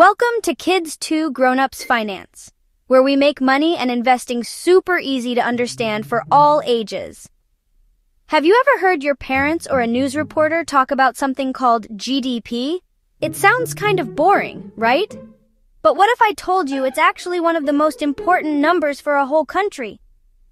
Welcome to Kids 2 Grown-Ups Finance, where we make money and investing super easy to understand for all ages. Have you ever heard your parents or a news reporter talk about something called GDP? It sounds kind of boring, right? But what if I told you it's actually one of the most important numbers for a whole country?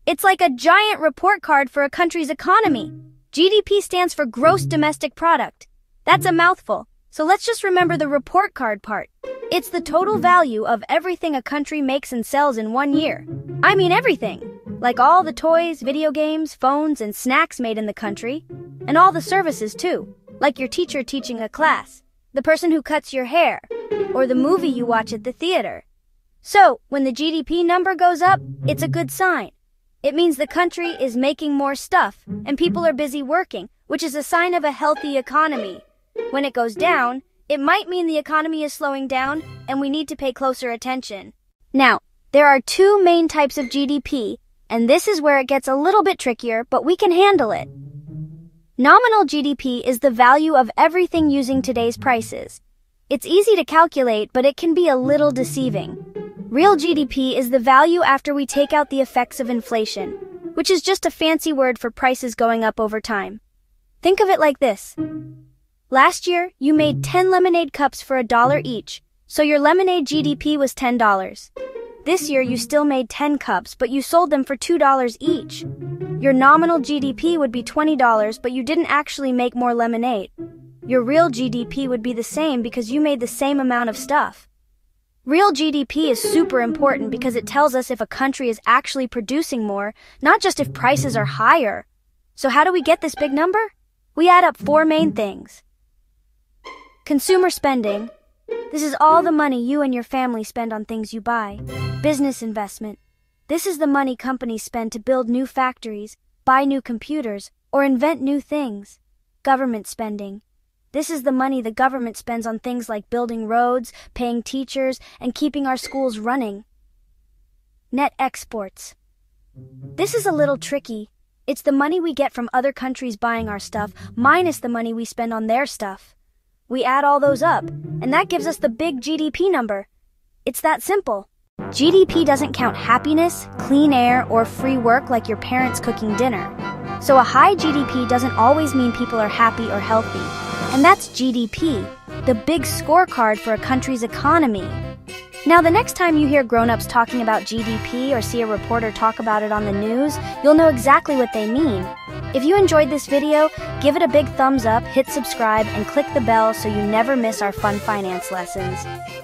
It's like a giant report card for a country's economy. GDP stands for Gross Domestic Product. That's a mouthful. So let's just remember the report card part. It's the total value of everything a country makes and sells in one year. I mean everything. Like all the toys, video games, phones, and snacks made in the country. And all the services too. Like your teacher teaching a class, the person who cuts your hair, or the movie you watch at the theater. So, when the GDP number goes up, it's a good sign. It means the country is making more stuff, and people are busy working, which is a sign of a healthy economy. When it goes down, it might mean the economy is slowing down and we need to pay closer attention. Now, there are two main types of GDP, and this is where it gets a little bit trickier, but we can handle it. Nominal GDP is the value of everything using today's prices. It's easy to calculate, but it can be a little deceiving. Real GDP is the value after we take out the effects of inflation, which is just a fancy word for prices going up over time. Think of it like this. Last year, you made 10 lemonade cups for a dollar each, so your lemonade GDP was $10. This year, you still made 10 cups, but you sold them for $2 each. Your nominal GDP would be $20, but you didn't actually make more lemonade. Your real GDP would be the same because you made the same amount of stuff. Real GDP is super important because it tells us if a country is actually producing more, not just if prices are higher. So how do we get this big number? We add up four main things. Consumer spending. This is all the money you and your family spend on things you buy. Business investment. This is the money companies spend to build new factories, buy new computers, or invent new things. Government spending. This is the money the government spends on things like building roads, paying teachers, and keeping our schools running. Net exports. This is a little tricky. It's the money we get from other countries buying our stuff, minus the money we spend on their stuff. We add all those up, and that gives us the big GDP number. It's that simple. GDP doesn't count happiness, clean air, or free work like your parents cooking dinner. So a high GDP doesn't always mean people are happy or healthy. And that's GDP, the big scorecard for a country's economy. Now, the next time you hear grown-ups talking about GDP or see a reporter talk about it on the news, you'll know exactly what they mean. If you enjoyed this video, give it a big thumbs up, hit subscribe, and click the bell so you never miss our fun finance lessons.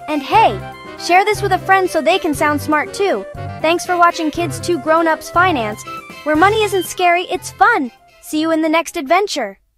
And hey, share this with a friend so they can sound smart too. Thanks for watching Kids 2 Grown Ups Finance, where money isn't scary, it's fun. See you in the next adventure.